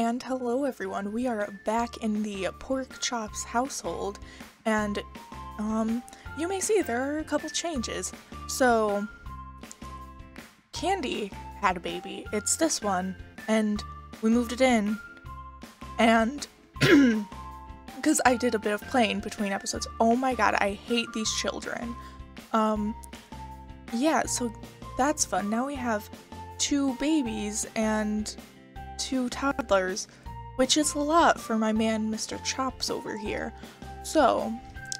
And hello everyone, we are back in the Pork Chops household, and um, you may see there are a couple changes. So, Candy had a baby, it's this one, and we moved it in, and because I did a bit of playing between episodes, oh my god, I hate these children. Um, yeah, so that's fun. Now we have two babies and two toddlers, which is a lot for my man Mr. Chops over here. So,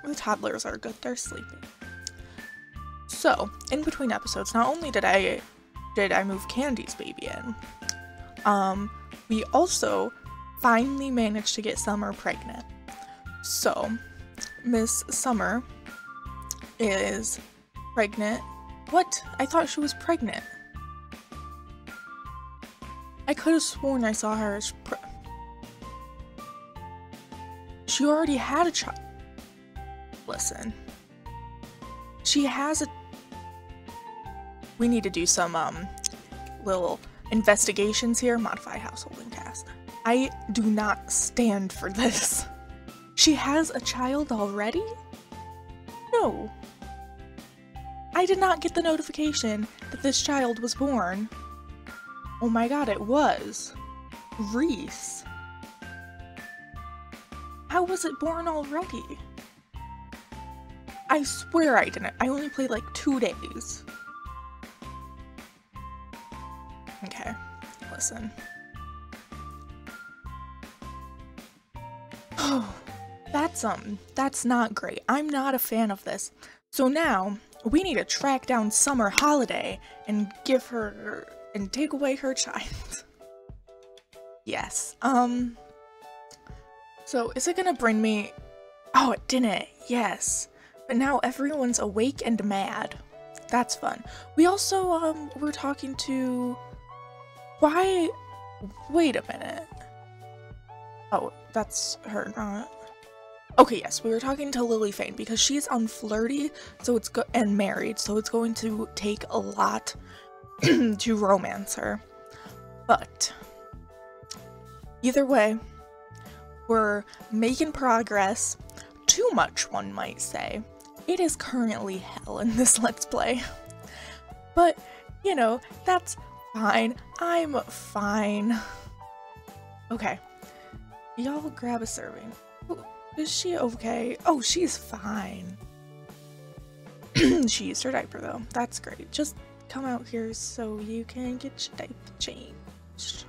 the toddlers are good, they're sleeping. So, in between episodes, not only did I did I move Candy's baby in, um, we also finally managed to get Summer pregnant. So, Miss Summer is pregnant. What? I thought she was pregnant. I could have sworn I saw her as pre- She already had a child. Listen. She has a We need to do some um little investigations here, modify householding task. I do not stand for this. She has a child already? No. I did not get the notification that this child was born. Oh my god, it was. Reese. How was it born already? I swear I didn't. I only played like two days. Okay, listen. Oh, that's um, that's not great. I'm not a fan of this. So now we need to track down Summer Holiday and give her and take away her child. yes. Um. So is it gonna bring me? Oh, it didn't. Yes. But now everyone's awake and mad. That's fun. We also um were talking to. Why? Wait a minute. Oh, that's her, not. Okay, yes, we were talking to Lily Feng because she's unflirty, so it's go- and married, so it's going to take a lot to romance her. But either way, we're making progress. Too much, one might say. It is currently hell in this Let's Play. But, you know, that's fine. I'm fine. Okay. Y'all grab a serving. Is she okay? Oh, she's fine. she used her diaper though. That's great. Just come out here so you can get your diaper changed.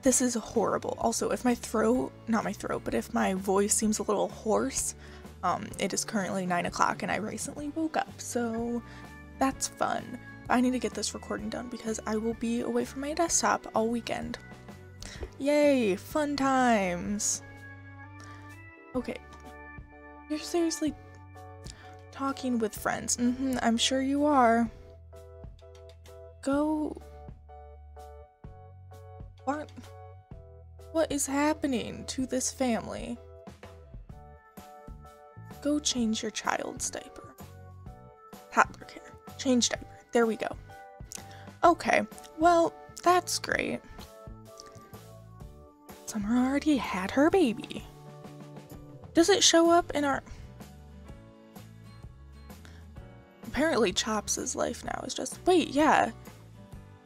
This is horrible. Also, if my throat, not my throat, but if my voice seems a little hoarse, um, it is currently 9 o'clock and I recently woke up, so that's fun. I need to get this recording done because I will be away from my desktop all weekend. Yay, fun times! Okay, you're seriously talking with friends. Mm-hmm, I'm sure you are. Go. What? What is happening to this family? Go change your child's diaper. Toddler care. Change diaper. There we go. Okay, well, that's great. Summer already had her baby. Does it show up in our... Apparently Chops' life now is just... Wait, yeah.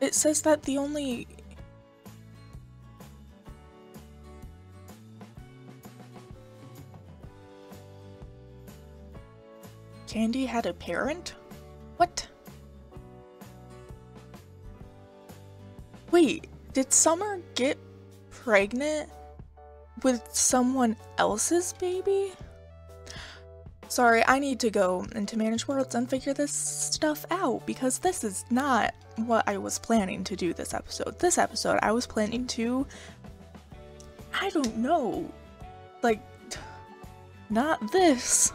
It says that the only... Candy had a parent? What? Wait, did Summer get pregnant with someone else's baby? Sorry, I need to go into Manage Worlds and figure this stuff out because this is not what I was planning to do this episode. This episode, I was planning to. I don't know. Like, not this.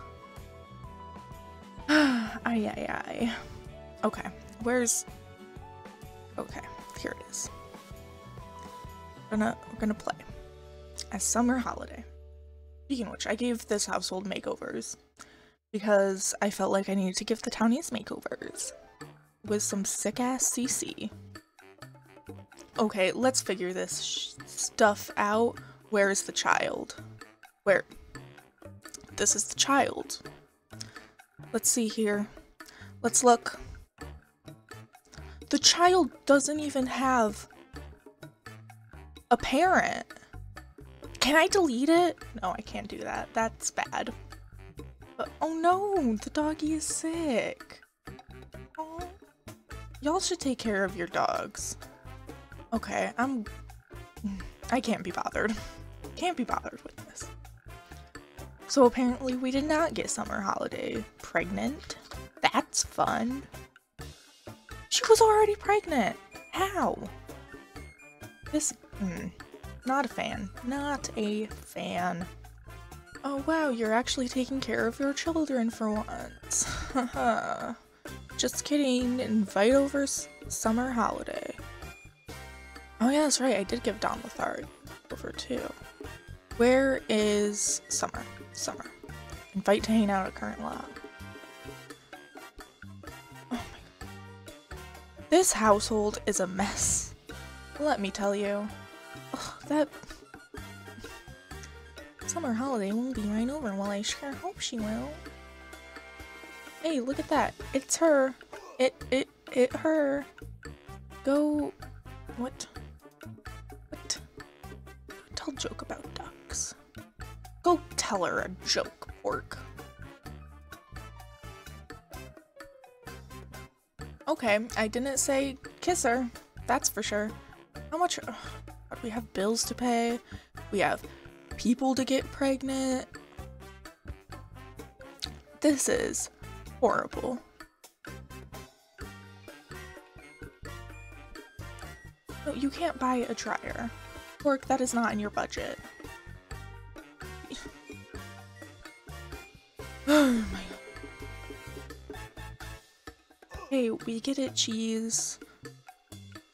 ay, ay, ay. Okay, where's. Okay, here it is. We're gonna, we're gonna play a summer holiday. Speaking which, I gave this household makeovers because I felt like I needed to give the townies makeovers with some sick ass CC. Okay, let's figure this stuff out. Where is the child? Where? This is the child. Let's see here. Let's look. The child doesn't even have a parent. Can I delete it? No, I can't do that. That's bad. Oh no, the doggy is sick. Y'all should take care of your dogs. Okay, I'm... I can't be bothered. Can't be bothered with this. So apparently we did not get Summer Holiday pregnant. That's fun. She was already pregnant. How? This, mm, not a fan. Not a fan. Oh wow, you're actually taking care of your children for once. Just kidding, invite over summer holiday. Oh yeah, that's right, I did give Don Lothar over too. Where is Summer? Summer. Invite to hang out at current lab. Oh my. This household is a mess. Let me tell you. Ugh, that Summer holiday won't be right over, well I sure hope she will. Hey, look at that. It's her. It, it, it, her. Go... What? What? Tell joke about ducks. Go tell her a joke, pork. Okay, I didn't say kiss her. That's for sure. How much... Ugh, we have bills to pay. We have people to get pregnant. This is horrible. No, you can't buy a dryer. Work that is not in your budget. oh my god. Hey, we get it cheese.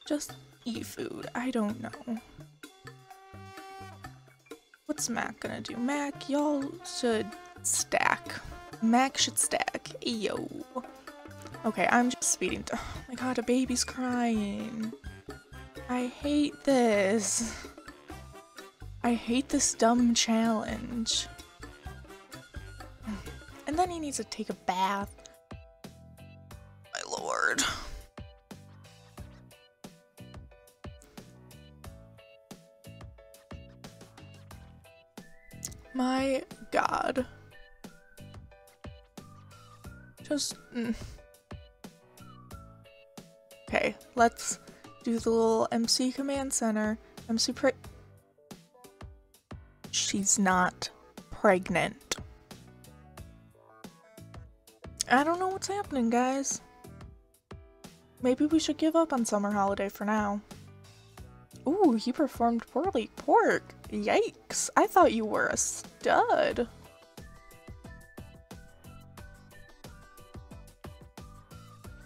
Just eat food. I don't know. What's Mac gonna do? Mac, y'all should stack. Mac should stack. Yo. Okay, I'm just speeding. Oh my god, a baby's crying. I hate this. I hate this dumb challenge. And then he needs to take a bath. My god. Just... Mm. Okay, let's do the little MC command center. MC pre- She's not pregnant. I don't know what's happening, guys. Maybe we should give up on summer holiday for now. Ooh, he performed poorly. Pork. Yikes. I thought you were a stud.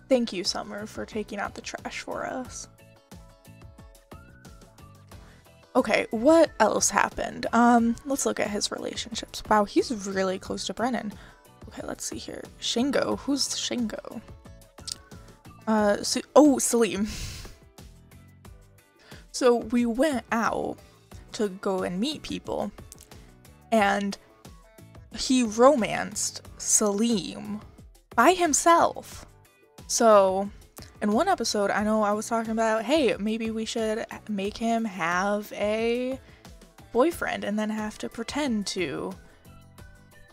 Thank you, Summer, for taking out the trash for us. Okay, what else happened? Um, let's look at his relationships. Wow, he's really close to Brennan. Okay, let's see here. Shingo. Who's Shingo? Uh, so oh, Salim. So we went out to go and meet people, and he romanced Salim by himself. So, in one episode, I know I was talking about, hey, maybe we should make him have a boyfriend and then have to pretend to,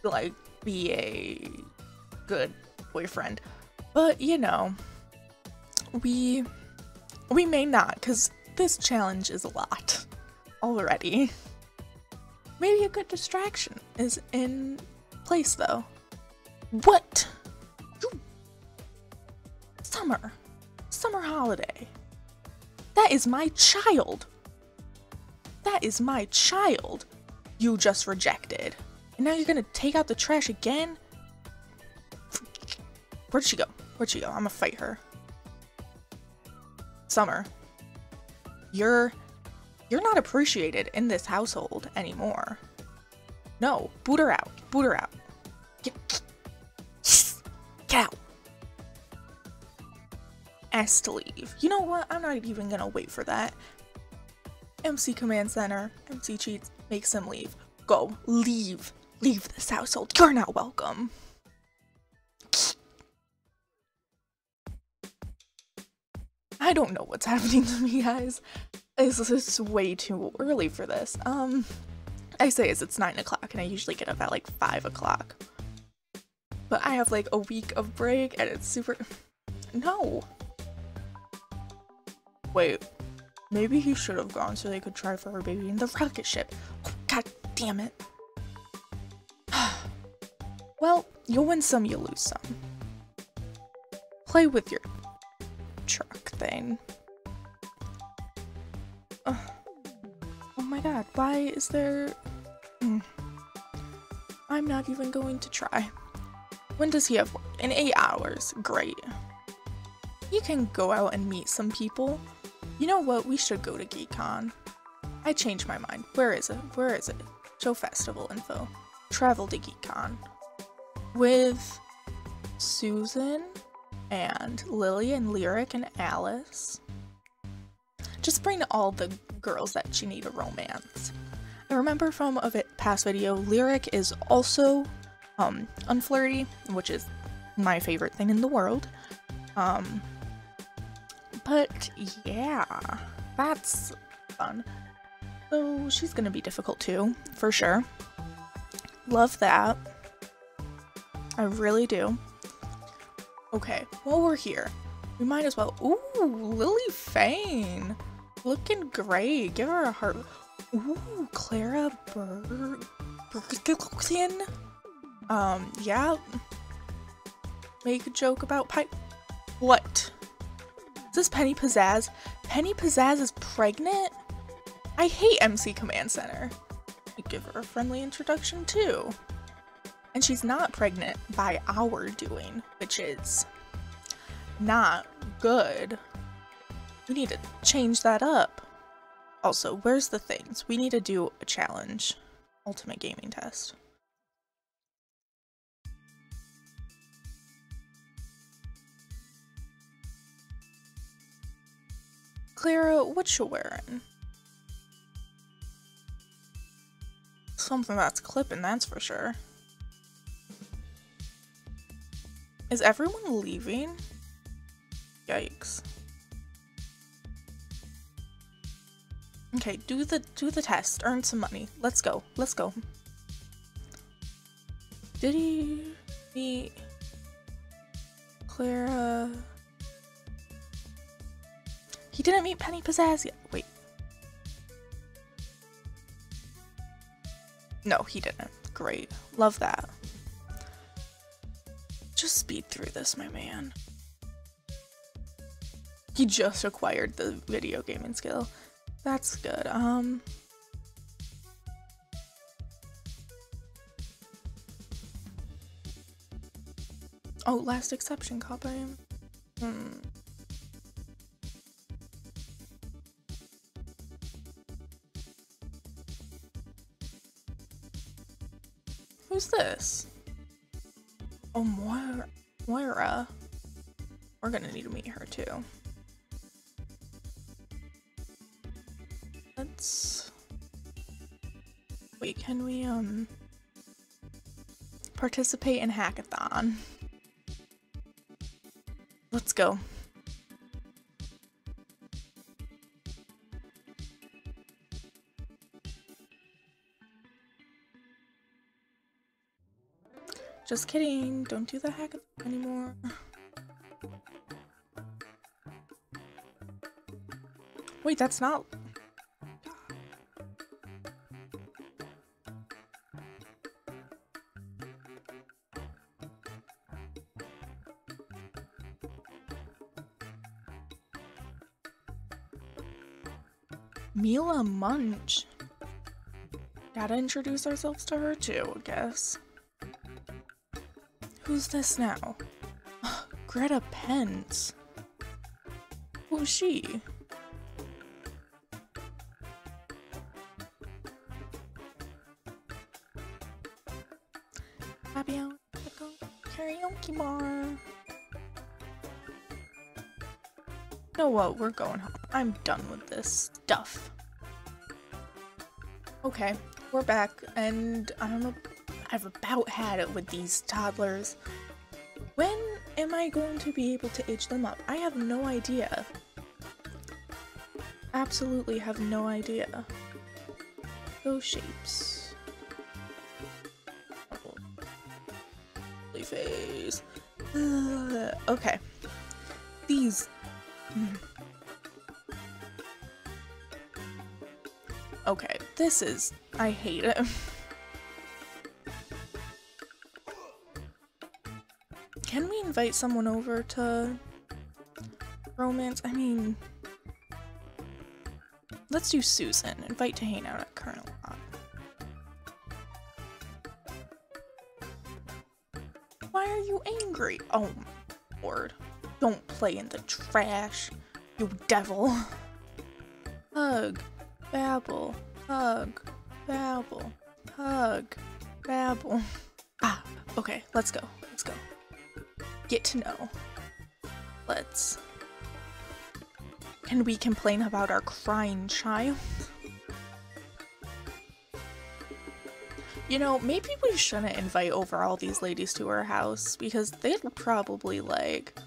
like, be a good boyfriend. But, you know, we we may not, because this challenge is a lot already. Maybe a good distraction is in place though. What? Summer. Summer holiday. That is my child. That is my child. You just rejected. And now you're gonna take out the trash again? Where'd she go? Where'd she go? I'm gonna fight her. Summer, you're you're not appreciated in this household anymore. No, boot her out. Boot her out. Get, get out. asked to leave. You know what? I'm not even gonna wait for that. MC Command Center, MC Cheats makes him leave. Go, leave, leave this household. You're not welcome. I don't know what's happening to me, guys. This is way too early for this. Um, I say it's 9 o'clock and I usually get up at like 5 o'clock. But I have like a week of break and it's super- No! Wait, maybe he should have gone so they could try for her baby in the rocket ship. Oh, God damn it. well, you'll win some, you'll lose some. Play with your Ugh. Oh my god, why is there... Mm. I'm not even going to try. When does he have work? In eight hours. Great. You can go out and meet some people. You know what? We should go to GeekCon. I changed my mind. Where is it? Where is it? Show festival info. Travel to GeekCon. With Susan and Lily and Lyric and Alice. Just bring all the girls that you need a romance. I remember from a past video, Lyric is also um, unflirty, which is my favorite thing in the world. Um, but yeah, that's fun. So she's gonna be difficult too, for sure. Love that. I really do. Okay, while we're here, we might as well- Ooh, Lily Feng! Looking great. Give her a heart. Ooh, Clara Berg... Bergson? Um, yeah. Make a joke about pipe. What? Is this Penny Pizzazz? Penny Pizzazz is pregnant? I hate MC Command Center. Give her a friendly introduction too. And she's not pregnant by our doing, which is not good. We need to change that up. Also, where's the things? We need to do a challenge. Ultimate gaming test. Clara, what you wearing? Something that's clipping, that's for sure. Is everyone leaving? Yikes. Okay, do the do the test. Earn some money. Let's go. Let's go. Did he meet Clara? He didn't meet Penny Pizzazz yet. Wait. No, he didn't. Great. Love that. Just speed through this, my man. He just acquired the video gaming skill. That's good. Um. Oh, last exception copy. Hmm. Who's this? Oh, Moira. Moira. We're gonna need to meet her too. Let's... Wait, can we, um... Participate in Hackathon? Let's go. Just kidding, don't do the hack anymore. Wait, that's not... Mila Munch. Gotta introduce ourselves to her too, I guess. Who's this now? Greta Pence. Who's she? Fabio, karaoke bar. know what? We're going home. I'm done with this stuff. Okay, we're back, and I'm I've about had it with these toddlers. When am I going to be able to age them up? I have no idea. Absolutely have no idea. Those shapes. Oh. face. Okay. These. Mm. Okay, this is. I hate it. Can we invite someone over to romance? I mean, let's do Susan. Invite to hang out at Colonel. Why are you angry? Oh, my lord. Don't play in the trash, you devil. Hug, babble, hug, babble, hug, babble. Ah, okay, let's go get to know. Let's... Can we complain about our crying child? You know, maybe we shouldn't invite over all these ladies to our house because they'd probably like,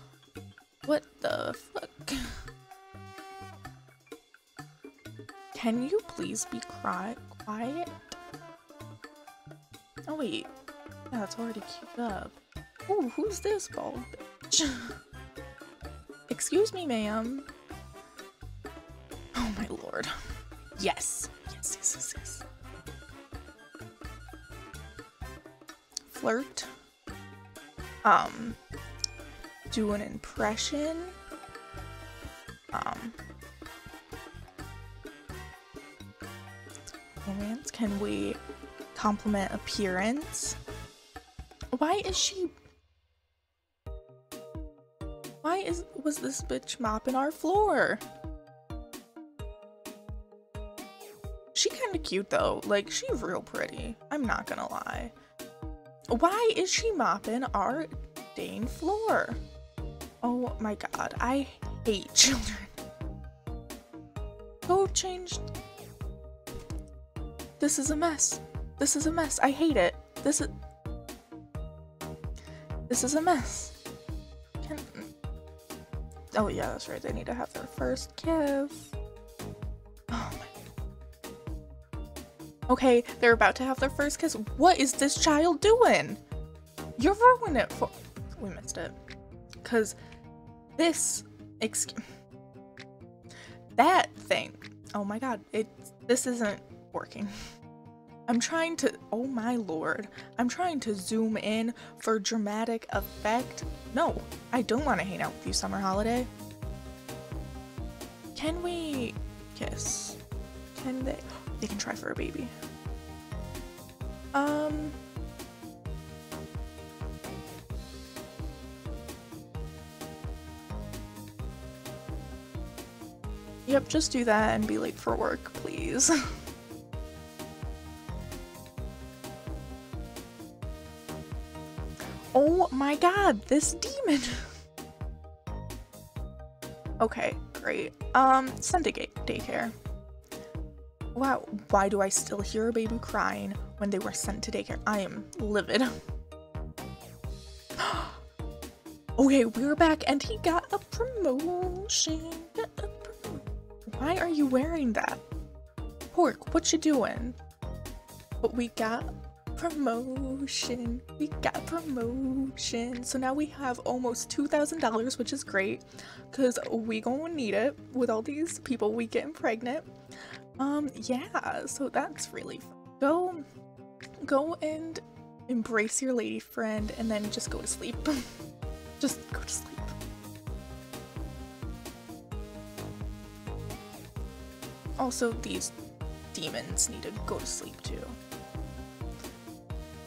what the fuck? Can you please be quiet? Oh wait, it's already queued up. Ooh, who's this bald bitch? Excuse me, ma'am. Oh my lord. Yes. Yes, yes, yes, yes. Flirt. Um. Do an impression. Um. Romance. Can we compliment appearance? Why is she why is was this bitch mopping our floor? She kinda cute though, like she real pretty, I'm not gonna lie. Why is she mopping our dang floor? Oh my god, I hate children. Go change. This is a mess. This is a mess. I hate it. This is. This is a mess. Oh yeah, that's right. They need to have their first kiss. Oh my. Okay, they're about to have their first kiss. What is this child doing? You're ruining it for. We missed it. Cause this. Excuse. That thing. Oh my god. It. This isn't working. I'm trying to, oh my lord, I'm trying to zoom in for dramatic effect. No, I don't want to hang out with you, Summer Holiday. Can we kiss? Can they? They can try for a baby. Um. Yep, just do that and be late for work, please. my god, this demon! okay, great. Um, send to daycare. Wow, why do I still hear a baby crying when they were sent to daycare? I am livid. okay, we're back and he got a promotion. Why are you wearing that? Pork, what you doing? But we got promotion. We got promotion. So now we have almost $2,000, which is great because we gonna need it with all these people we getting pregnant. Um, yeah, so that's really fun. Go, go and embrace your lady friend and then just go to sleep. just go to sleep. Also, these demons need to go to sleep too.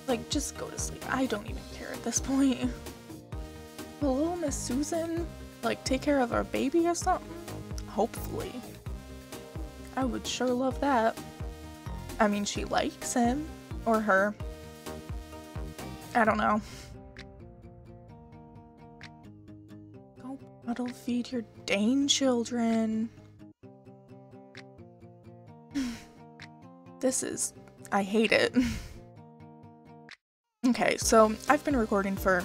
Like, just go to sleep. I don't even care at this point. Will little Miss Susan, like, take care of our baby or something? Hopefully. I would sure love that. I mean, she likes him. Or her. I don't know. Go Bottle feed your Dane children. this is. I hate it. okay, so I've been recording for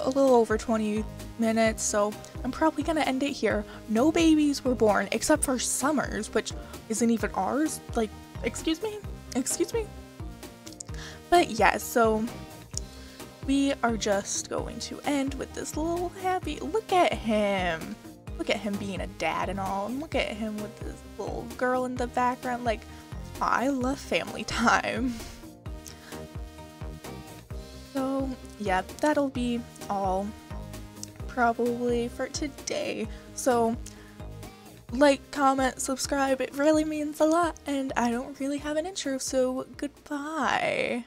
a little over 20 minutes, so I'm probably gonna end it here. No babies were born except for Summer's, which isn't even ours. Like, excuse me? Excuse me? But yeah, so we are just going to end with this little happy. Look at him. Look at him being a dad and all. And look at him with this little girl in the background. Like, I love family time. So, yeah, that'll be all probably for today. So, like, comment, subscribe. It really means a lot. And I don't really have an intro, so goodbye.